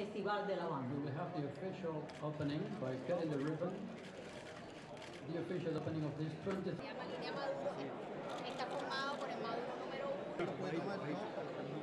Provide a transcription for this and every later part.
Festival de La Habana. We will have the official opening by cutting the ribbon. The official opening of this 20th Se llama línea Maduro. Está formado por el Maduro número uno.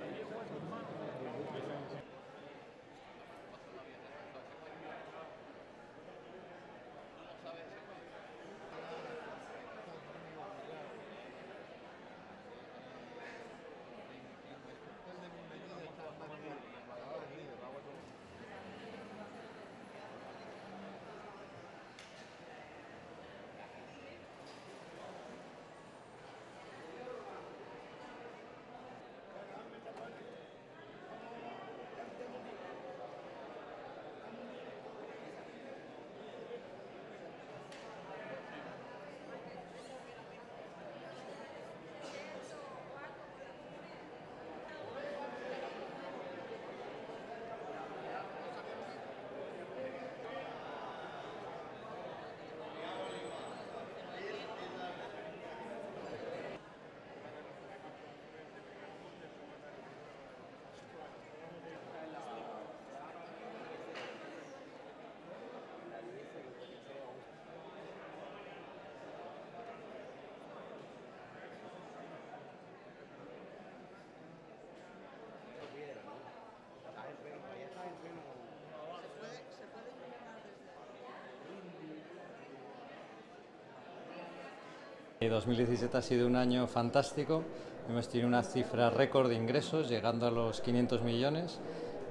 El 2017 ha sido un año fantástico, hemos tenido una cifra récord de ingresos llegando a los 500 millones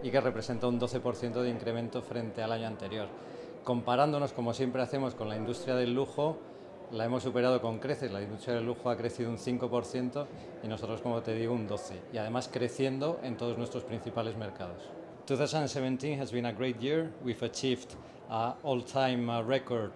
y que representa un 12% de incremento frente al año anterior. Comparándonos, como siempre hacemos, con la industria del lujo, la hemos superado con creces, la industria del lujo ha crecido un 5% y nosotros, como te digo, un 12%, y además creciendo en todos nuestros principales mercados. 2017 has been a great year. We've achieved an all-time uh, record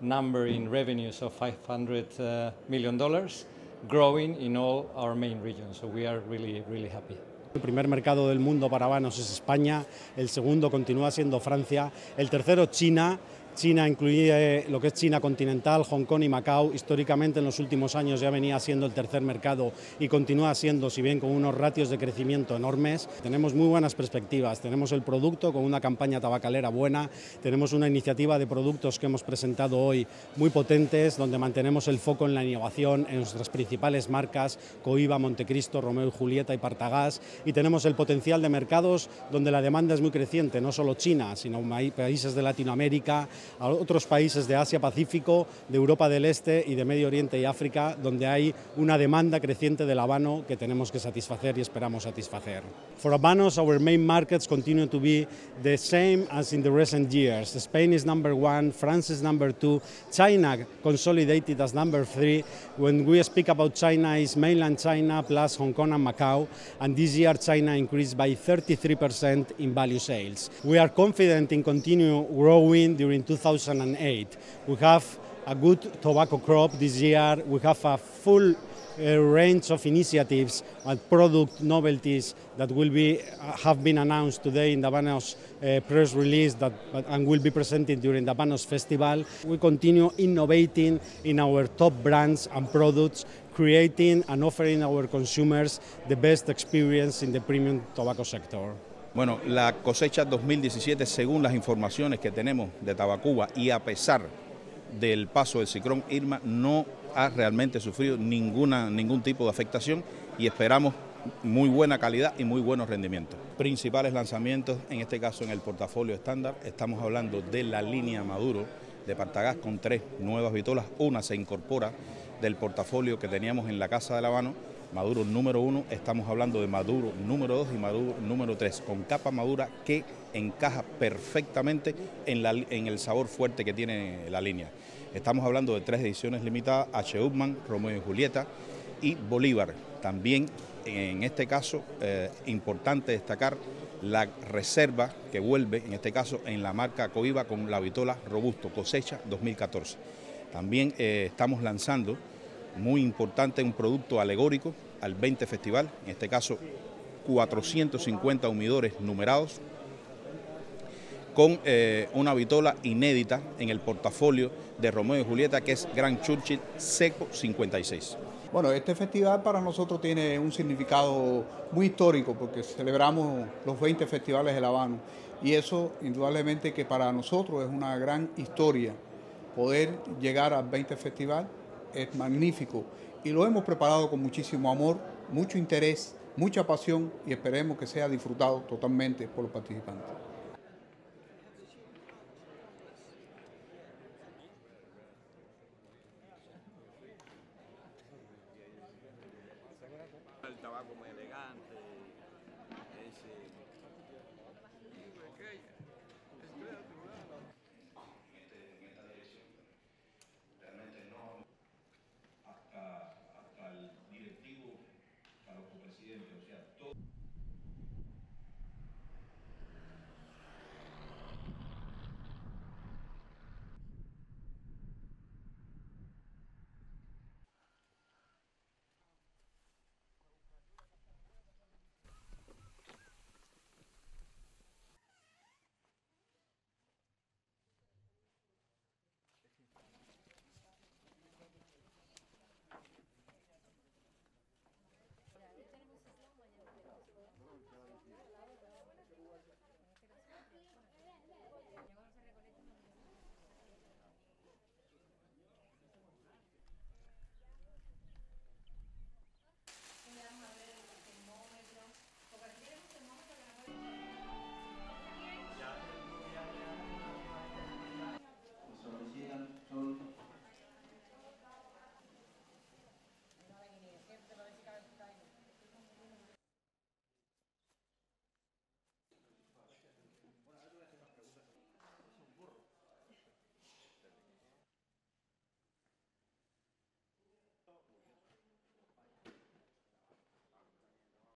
number in revenues of 500 uh, million dollars, growing in all our main regions. So we are really, really happy. El primer mercado del mundo para habanos es España, el segundo continúa siendo Francia, el tercero China. China incluye lo que es China continental, Hong Kong y Macao. Históricamente en los últimos años ya venía siendo el tercer mercado y continúa siendo, si bien con unos ratios de crecimiento enormes. Tenemos muy buenas perspectivas. Tenemos el producto con una campaña tabacalera buena. Tenemos una iniciativa de productos que hemos presentado hoy muy potentes, donde mantenemos el foco en la innovación en nuestras principales marcas, Coiba, Montecristo, Romeo y Julieta y Partagás. Y tenemos el potencial de mercados donde la demanda es muy creciente, no solo China, sino países de Latinoamérica, a otros países de Asia Pacífico, de Europa del Este y de Medio Oriente y África, donde hay una demanda creciente del habano que tenemos que satisfacer y esperamos satisfacer. For habanos, our main markets continue to be the same as in the recent years. Spain is number one, France is number two, China consolidated as number three. When we speak about China, is mainland China plus Hong Kong and Macau, and this year China increased by 33% in value sales. We are confident in continue growing during 2008. We have a good tobacco crop this year. We have a full uh, range of initiatives and product novelties that will be uh, have been announced today in the Banos uh, press release that and will be presented during the Banos Festival. We continue innovating in our top brands and products, creating and offering our consumers the best experience in the premium tobacco sector. Bueno, la cosecha 2017, según las informaciones que tenemos de Tabacuba y a pesar del paso del ciclón Irma, no ha realmente sufrido ninguna, ningún tipo de afectación y esperamos muy buena calidad y muy buenos rendimientos. Principales lanzamientos, en este caso en el portafolio estándar, estamos hablando de la línea Maduro de Partagás con tres nuevas vitolas, una se incorpora del portafolio que teníamos en la Casa de La Habano Maduro número uno, estamos hablando de Maduro número dos y Maduro número tres, con capa madura que encaja perfectamente en, el sabor fuerte que tiene la línea. Estamos hablando de tres ediciones limitadas, H. Upman, Romeo y Julieta y Bolívar. También en este caso, eh, importante destacar la reserva que vuelve, en este caso en la marca Coiba con la vitola Robusto, cosecha 2014. También eh, estamos lanzando muy importante, un producto alegórico al 20 Festival, en este caso 450 humidores numerados, con eh, una vitola inédita en el portafolio de Romeo y Julieta, que es Gran Churchill Seco 56. Bueno, este festival para nosotros tiene un significado muy histórico porque celebramos los 20 festivales de La Habana y eso indudablemente que para nosotros es una gran historia. Poder llegar a 20 festivales es magnífico y lo hemos preparado con muchísimo amor, mucho interés, mucha pasión y esperemos que sea disfrutado totalmente por los participantes. El tabaco elegante. nuestro presidente. O sea, todo...